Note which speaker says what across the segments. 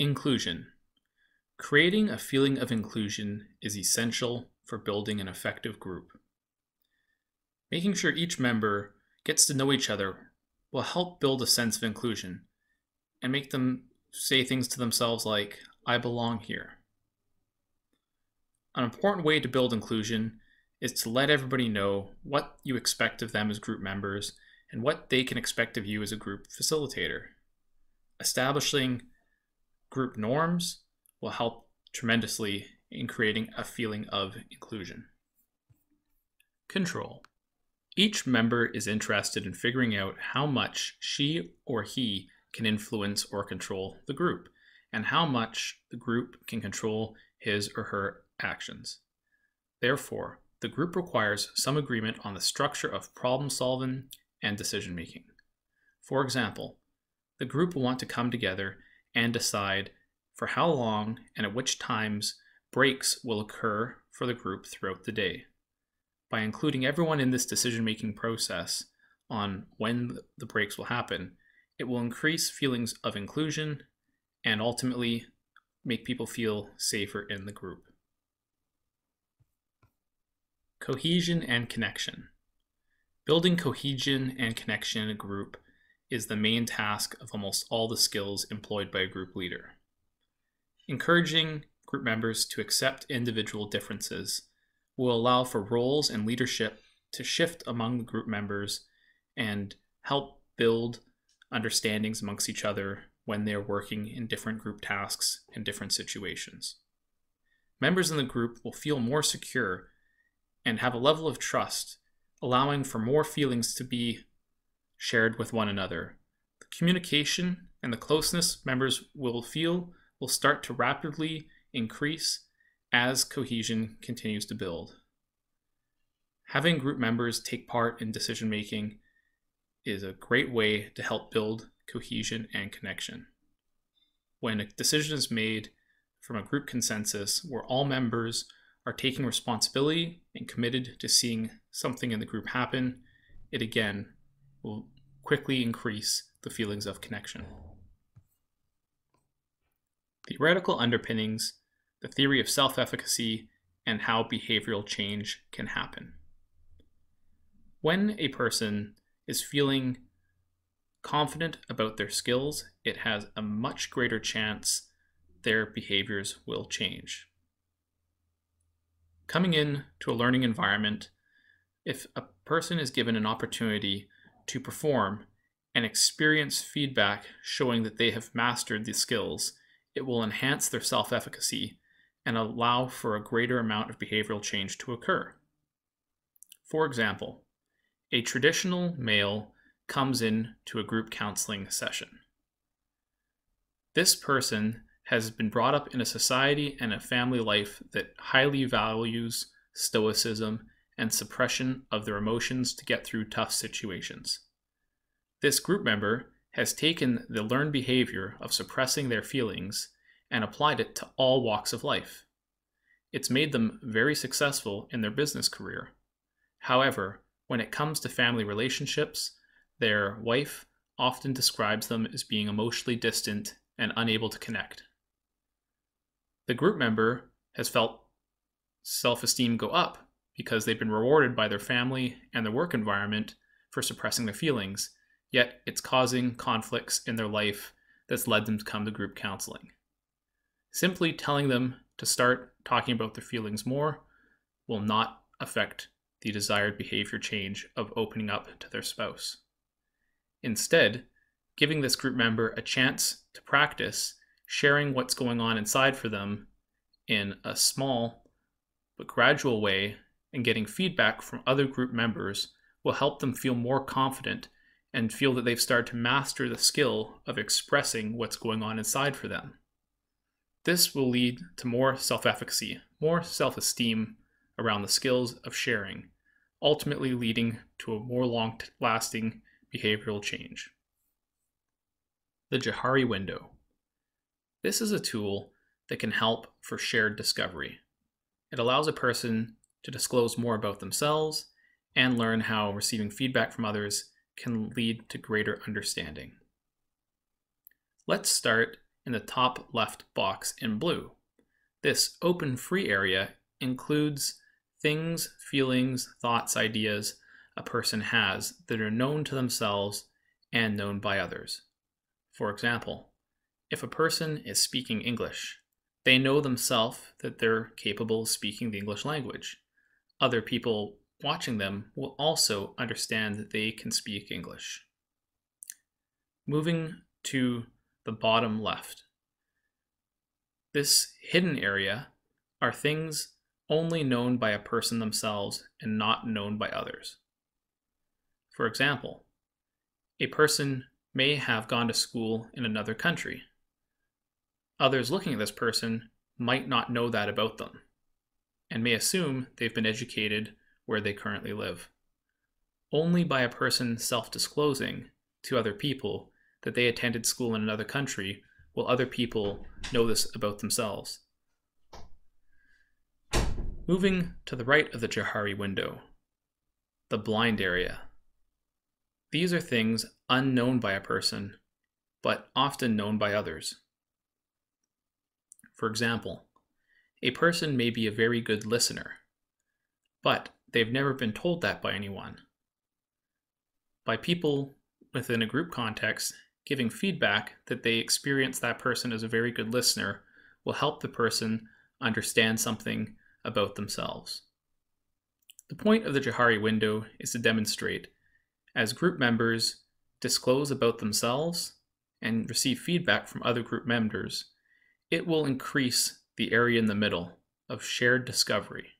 Speaker 1: Inclusion. Creating a feeling of inclusion is essential for building an effective group. Making sure each member gets to know each other will help build a sense of inclusion and make them say things to themselves like, I belong here. An important way to build inclusion is to let everybody know what you expect of them as group members and what they can expect of you as a group facilitator. Establishing Group norms will help tremendously in creating a feeling of inclusion. Control. Each member is interested in figuring out how much she or he can influence or control the group, and how much the group can control his or her actions. Therefore, the group requires some agreement on the structure of problem solving and decision making. For example, the group will want to come together and decide for how long and at which times breaks will occur for the group throughout the day. By including everyone in this decision making process on when the breaks will happen, it will increase feelings of inclusion and ultimately make people feel safer in the group. Cohesion and connection. Building cohesion and connection in a group is the main task of almost all the skills employed by a group leader. Encouraging group members to accept individual differences will allow for roles and leadership to shift among the group members and help build understandings amongst each other when they're working in different group tasks and different situations. Members in the group will feel more secure and have a level of trust, allowing for more feelings to be shared with one another. The communication and the closeness members will feel will start to rapidly increase as cohesion continues to build. Having group members take part in decision making is a great way to help build cohesion and connection. When a decision is made from a group consensus where all members are taking responsibility and committed to seeing something in the group happen, it again will quickly increase the feelings of connection. Theoretical underpinnings, the theory of self efficacy, and how behavioral change can happen. When a person is feeling confident about their skills, it has a much greater chance their behaviors will change. Coming in to a learning environment, if a person is given an opportunity to perform and experience feedback showing that they have mastered the skills, it will enhance their self efficacy and allow for a greater amount of behavioral change to occur. For example, a traditional male comes in to a group counseling session. This person has been brought up in a society and a family life that highly values stoicism and suppression of their emotions to get through tough situations. This group member has taken the learned behavior of suppressing their feelings and applied it to all walks of life. It's made them very successful in their business career. However, when it comes to family relationships, their wife often describes them as being emotionally distant and unable to connect. The group member has felt self esteem go up because they've been rewarded by their family and their work environment for suppressing their feelings, yet it's causing conflicts in their life that's led them to come to group counseling. Simply telling them to start talking about their feelings more will not affect the desired behavior change of opening up to their spouse. Instead, giving this group member a chance to practice sharing what's going on inside for them in a small but gradual way and getting feedback from other group members will help them feel more confident and feel that they've started to master the skill of expressing what's going on inside for them. This will lead to more self efficacy, more self esteem around the skills of sharing, ultimately leading to a more long lasting behavioral change. The Johari window. This is a tool that can help for shared discovery. It allows a person to disclose more about themselves and learn how receiving feedback from others can lead to greater understanding. Let's start in the top left box in blue. This open free area includes things, feelings, thoughts, ideas a person has that are known to themselves and known by others. For example, if a person is speaking English, they know themselves that they're capable of speaking the English language. Other people watching them will also understand that they can speak English. Moving to the bottom left. This hidden area are things only known by a person themselves and not known by others. For example, a person may have gone to school in another country. Others looking at this person might not know that about them and may assume they've been educated where they currently live. Only by a person self disclosing to other people that they attended school in another country will other people know this about themselves. Moving to the right of the Johari window, the blind area. These are things unknown by a person, but often known by others. For example, a person may be a very good listener, but they've never been told that by anyone. By people within a group context, giving feedback that they experience that person as a very good listener will help the person understand something about themselves. The point of the Johari window is to demonstrate as group members disclose about themselves and receive feedback from other group members, it will increase the area in the middle of shared discovery,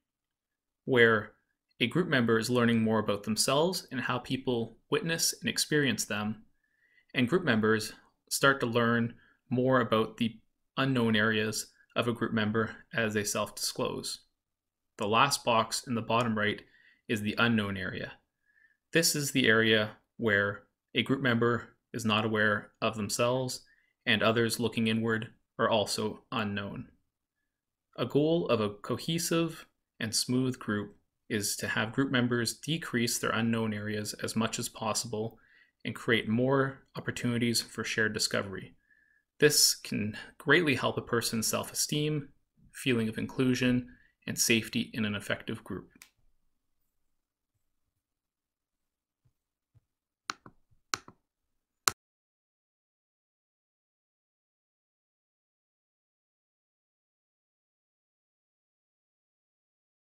Speaker 1: where a group member is learning more about themselves and how people witness and experience them, and group members start to learn more about the unknown areas of a group member as they self disclose. The last box in the bottom right is the unknown area. This is the area where a group member is not aware of themselves and others looking inward are also unknown. A goal of a cohesive and smooth group is to have group members decrease their unknown areas as much as possible and create more opportunities for shared discovery. This can greatly help a person's self esteem, feeling of inclusion, and safety in an effective group.